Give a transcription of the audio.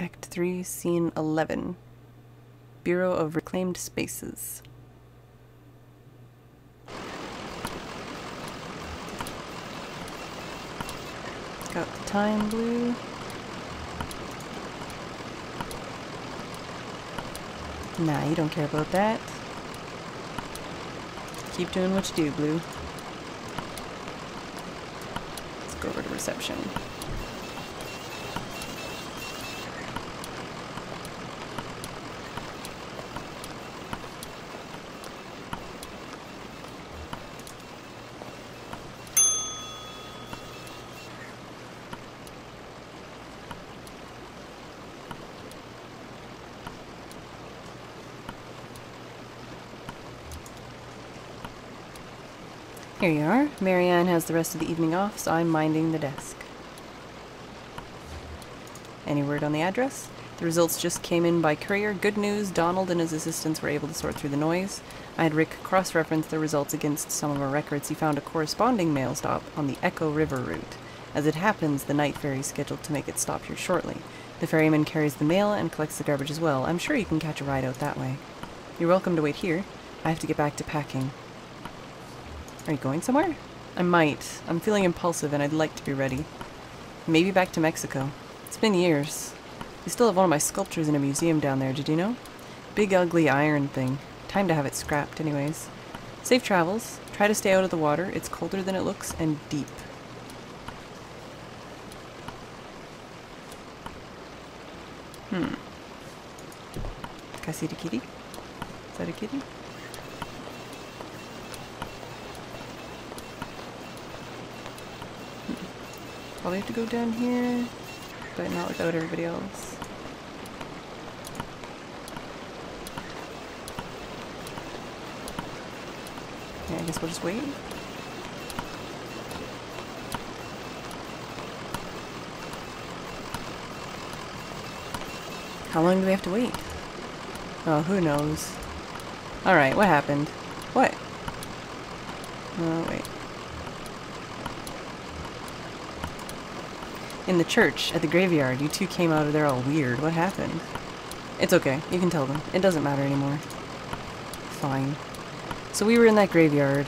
Act 3, Scene 11. Bureau of Reclaimed Spaces. Got the time blue. Nah, you don't care about that. Keep doing what you do, Blue. Let's go over to reception. Here you are. Marianne has the rest of the evening off, so I'm minding the desk. Any word on the address? The results just came in by courier. Good news, Donald and his assistants were able to sort through the noise. I had Rick cross-reference the results against some of our records. He found a corresponding mail stop on the Echo River route. As it happens, the night ferry is scheduled to make its stop here shortly. The ferryman carries the mail and collects the garbage as well. I'm sure you can catch a ride out that way. You're welcome to wait here. I have to get back to packing. Are you going somewhere? I might. I'm feeling impulsive and I'd like to be ready. Maybe back to Mexico. It's been years. We still have one of my sculptures in a museum down there, did you know? Big ugly iron thing. Time to have it scrapped anyways. Safe travels. Try to stay out of the water. It's colder than it looks and deep. Hmm. The kitty? Is that a kitty? Probably have to go down here, but not without everybody else. Yeah, I guess we'll just wait. How long do we have to wait? Oh, who knows. Alright, what happened? What? Oh, wait. In the church, at the graveyard, you two came out of there all weird. What happened? It's okay. You can tell them. It doesn't matter anymore. Fine. So we were in that graveyard.